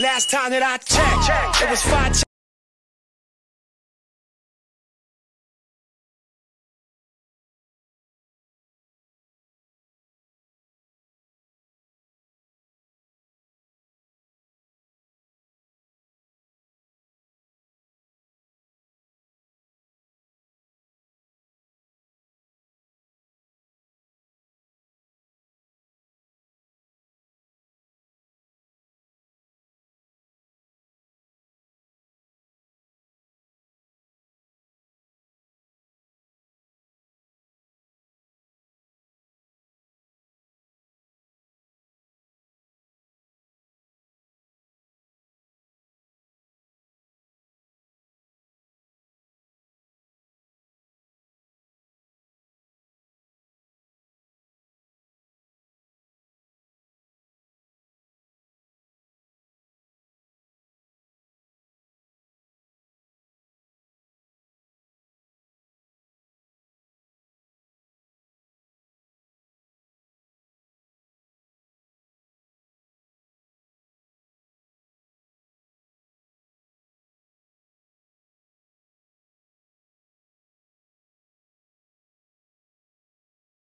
Last time that I checked, it was five.